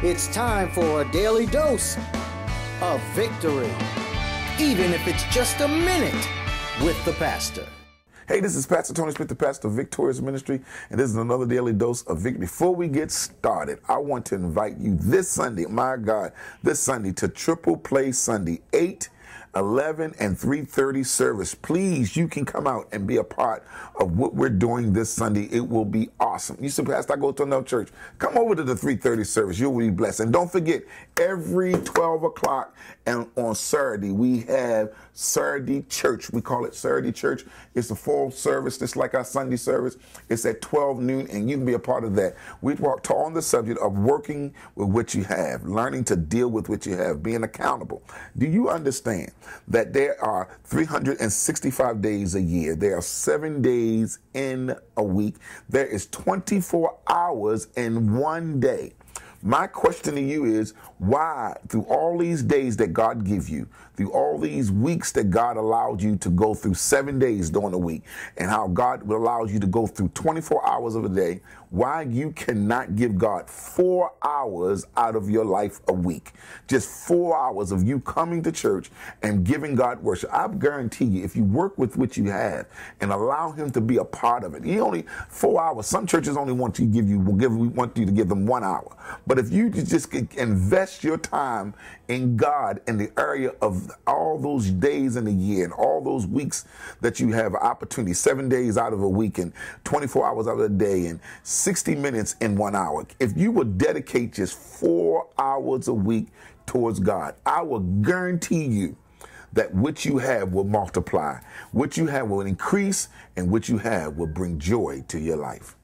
It's time for a daily dose of victory, even if it's just a minute with the pastor. Hey, this is Pastor Tony Smith, the pastor of Victorious Ministry, and this is another daily dose of victory. Before we get started, I want to invite you this Sunday, my God, this Sunday to Triple Play Sunday, 8 11 and 3.30 service. Please, you can come out and be a part of what we're doing this Sunday. It will be awesome. You said, Pastor, I go to another church. Come over to the 3.30 service. You will be blessed. And don't forget, every 12 o'clock and on Saturday, we have Saturday Church. We call it Saturday Church. It's a full service, just like our Sunday service. It's at 12 noon, and you can be a part of that. We talk on the subject of working with what you have, learning to deal with what you have, being accountable. Do you understand that there are 365 days a year? There are seven days in a week. There is 24 hours in one day. My question to you is why, through all these days that God give you, through all these weeks that God allowed you to go through seven days during the week, and how God allows you to go through 24 hours of a day, why you cannot give God four hours out of your life a week. Just four hours of you coming to church and giving God worship. I guarantee you, if you work with what you have and allow Him to be a part of it, He only four hours. Some churches only want to give you will give want you to give them one hour. But if you just invest your time in God in the area of all those days in the year and all those weeks that you have opportunity, seven days out of a week and 24 hours out of a day and 60 minutes in one hour. If you would dedicate just four hours a week towards God, I will guarantee you that what you have will multiply, what you have will increase, and what you have will bring joy to your life.